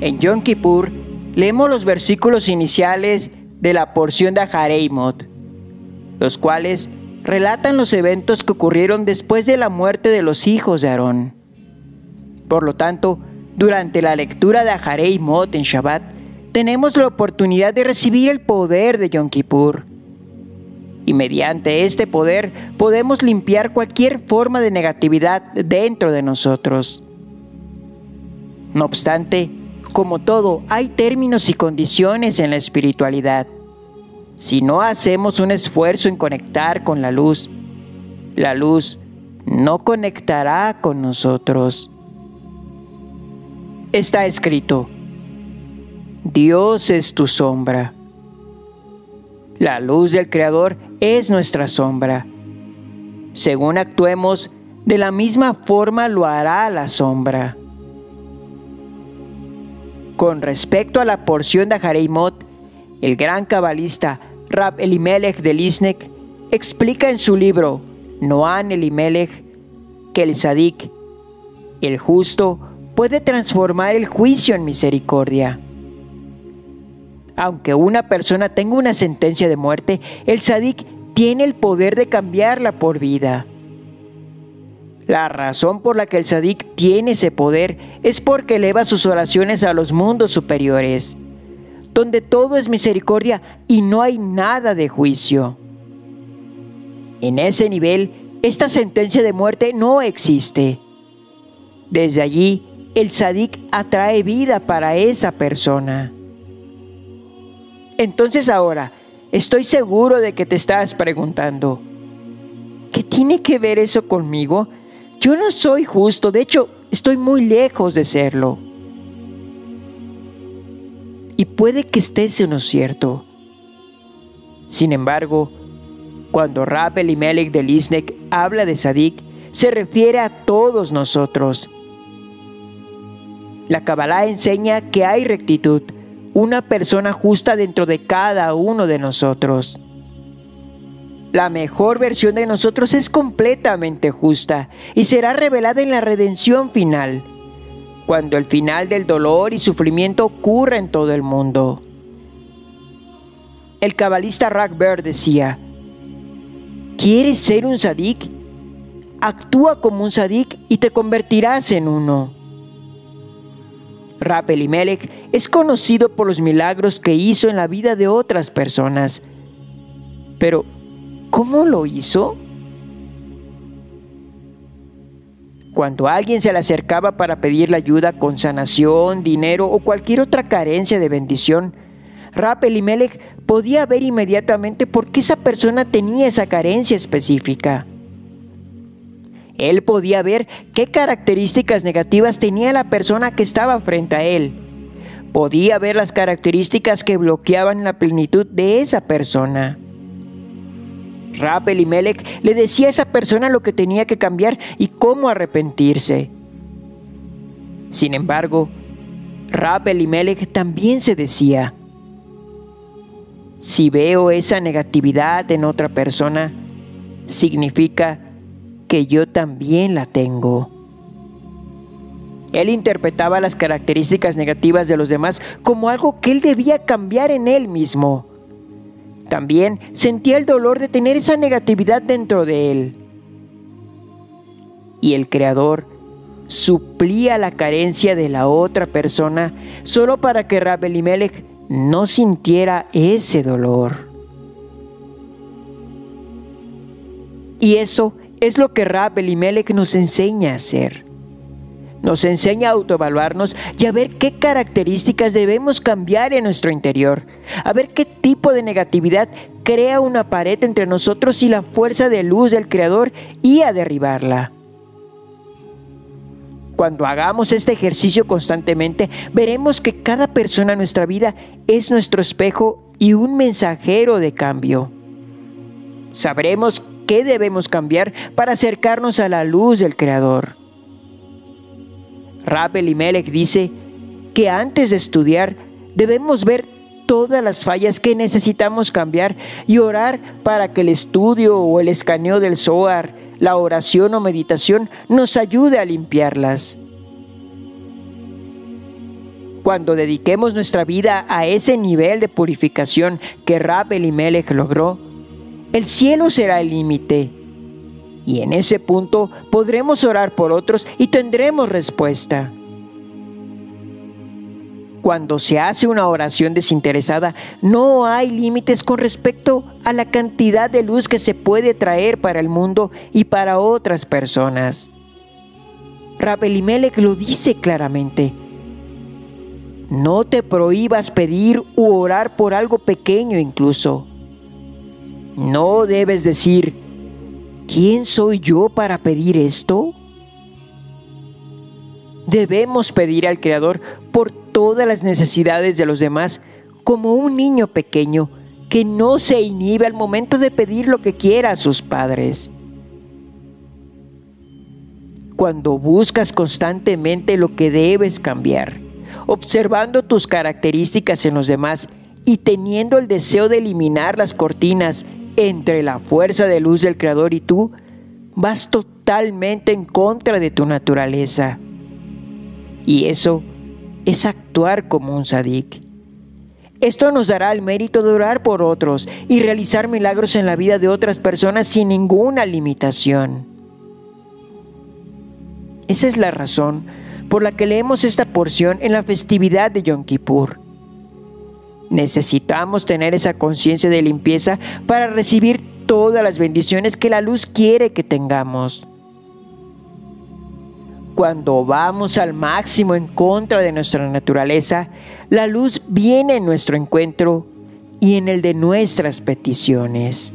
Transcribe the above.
En Yom Kippur leemos los versículos iniciales de la porción de Ahareimot, los cuales relatan los eventos que ocurrieron después de la muerte de los hijos de Aarón. Por lo tanto, durante la lectura de Ahareimot en Shabbat, tenemos la oportunidad de recibir el poder de Yom Kippur. Y mediante este poder podemos limpiar cualquier forma de negatividad dentro de nosotros. No obstante, como todo, hay términos y condiciones en la espiritualidad. Si no hacemos un esfuerzo en conectar con la luz, la luz no conectará con nosotros. Está escrito, Dios es tu sombra. La luz del Creador es nuestra sombra. Según actuemos, de la misma forma lo hará la sombra. Con respecto a la porción de Jareimot, el gran cabalista Rab Elimelech de Lisnek explica en su libro Noan Elimelech que el sadik, el justo, puede transformar el juicio en misericordia. Aunque una persona tenga una sentencia de muerte, el sadik tiene el poder de cambiarla por vida. La razón por la que el sadik tiene ese poder es porque eleva sus oraciones a los mundos superiores, donde todo es misericordia y no hay nada de juicio. En ese nivel, esta sentencia de muerte no existe. Desde allí, el sadik atrae vida para esa persona. Entonces ahora, estoy seguro de que te estás preguntando, ¿qué tiene que ver eso conmigo? Yo no soy justo, de hecho, estoy muy lejos de serlo. Y puede que estés en lo cierto. Sin embargo, cuando Rab Elimelech de Lisnek habla de Sadik, se refiere a todos nosotros. La Kabbalah enseña que hay rectitud, una persona justa dentro de cada uno de nosotros. La mejor versión de nosotros es completamente justa y será revelada en la redención final, cuando el final del dolor y sufrimiento ocurra en todo el mundo. El cabalista Ragbert decía, ¿quieres ser un sadik? Actúa como un sadik y te convertirás en uno. Rab Elimelech es conocido por los milagros que hizo en la vida de otras personas, pero ¿Cómo lo hizo? Cuando alguien se le acercaba para pedirle ayuda con sanación, dinero o cualquier otra carencia de bendición, Rab Elimelech podía ver inmediatamente por qué esa persona tenía esa carencia específica. Él podía ver qué características negativas tenía la persona que estaba frente a él. Podía ver las características que bloqueaban la plenitud de esa persona. Rab Elimelech le decía a esa persona lo que tenía que cambiar y cómo arrepentirse. Sin embargo, Rab Elimelech también se decía, si veo esa negatividad en otra persona, significa que yo también la tengo. Él interpretaba las características negativas de los demás como algo que él debía cambiar en él mismo. También sentía el dolor de tener esa negatividad dentro de él. Y el Creador suplía la carencia de la otra persona solo para que Rabelimelech no sintiera ese dolor. Y eso es lo que Rabelimelech nos enseña a hacer. Nos enseña a autoevaluarnos y a ver qué características debemos cambiar en nuestro interior, a ver qué tipo de negatividad crea una pared entre nosotros y la fuerza de luz del Creador y a derribarla. Cuando hagamos este ejercicio constantemente, veremos que cada persona en nuestra vida es nuestro espejo y un mensajero de cambio. Sabremos qué debemos cambiar para acercarnos a la luz del Creador. Rab Elimelech dice que antes de estudiar debemos ver todas las fallas que necesitamos cambiar y orar para que el estudio o el escaneo del Zohar, la oración o meditación nos ayude a limpiarlas. Cuando dediquemos nuestra vida a ese nivel de purificación que Rab Elimelech logró, el cielo será el límite. Y en ese punto podremos orar por otros y tendremos respuesta. Cuando se hace una oración desinteresada, no hay límites con respecto a la cantidad de luz que se puede traer para el mundo y para otras personas. Rabelimelech lo dice claramente. No te prohíbas pedir u orar por algo pequeño incluso. No debes decir, ¿quién soy yo para pedir esto? Debemos pedir al Creador por todas las necesidades de los demás como un niño pequeño que no se inhibe al momento de pedir lo que quiera a sus padres. Cuando buscas constantemente lo que debes cambiar, observando tus características en los demás y teniendo el deseo de eliminar las cortinas entre la fuerza de luz del Creador y tú, vas totalmente en contra de tu naturaleza. Y eso es actuar como un sadik. Esto nos dará el mérito de orar por otros y realizar milagros en la vida de otras personas sin ninguna limitación. Esa es la razón por la que leemos esta porción en la festividad de Yom Kippur. Necesitamos tener esa conciencia de limpieza para recibir todas las bendiciones que la luz quiere que tengamos. Cuando vamos al máximo en contra de nuestra naturaleza, la luz viene en nuestro encuentro y en el de nuestras peticiones.